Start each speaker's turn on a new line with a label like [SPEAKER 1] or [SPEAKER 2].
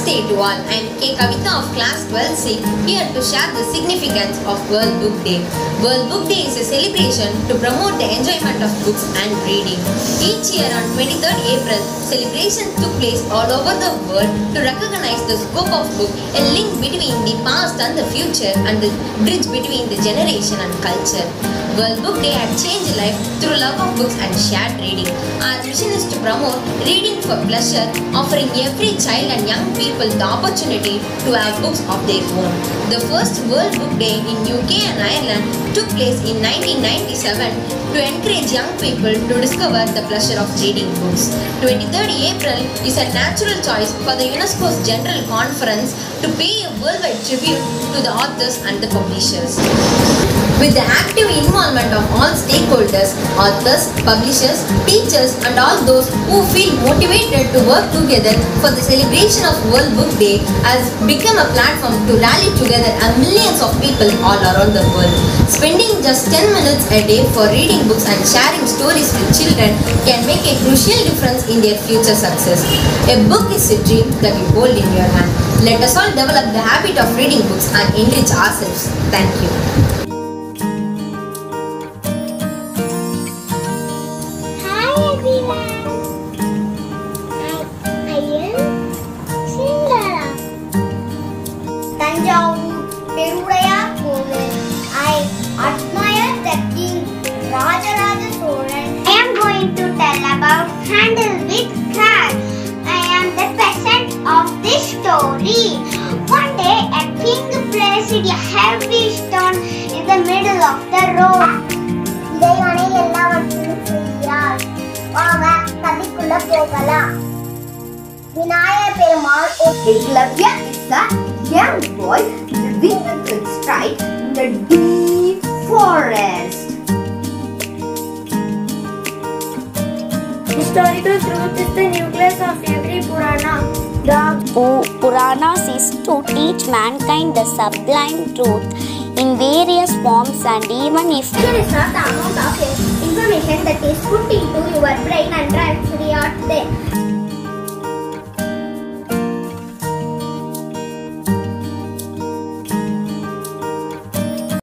[SPEAKER 1] All. I am K. Kavita of class 12C here to share the significance of World Book Day. World Book Day is a celebration to promote the enjoyment of books and reading. Each year on 23rd April, celebrations took place all over the world to recognize the scope of book, a link between the past and the future and the bridge between the generation and culture. World Book Day had changed life through love of books and shared reading. Our mission is to promote reading for pleasure, offering every child and young people the opportunity to have books of their own. The first World Book Day in UK and Ireland took place in 1997 to encourage young people to discover the pleasure of reading books. 23rd April is a natural choice for the UNESCO's General Conference to pay a worldwide tribute to the authors and the publishers. With the active involvement of all stakeholders, authors, publishers, teachers, and all those who feel motivated to work together for the celebration of World Book Day has become a platform to rally together a millions of people all around the world. Spending just 10 minutes a day for reading books and sharing stories with children can make a crucial difference in their future success. A book is a dream that you hold in your hand. Let us all develop the habit of reading books and enrich ourselves. Thank you.
[SPEAKER 2] I am Sindara. Tanjavur story. One day a king placed a heavy stone in the middle of the road. இறைவனை எல்லாவற்றையும் செய்கிறார் வாங்க கதைக்குள்ள போகலாம் விநாயகர் பெருமாள் ஒரு
[SPEAKER 3] Eklavya is a young boy living with his tribe in the deep forest.
[SPEAKER 4] Historical truth is the nucleus of every Purana. The
[SPEAKER 5] Puranas is to teach mankind the sublime truth in various forms and even if
[SPEAKER 2] not the amount of information that is put into your brain and transferred there.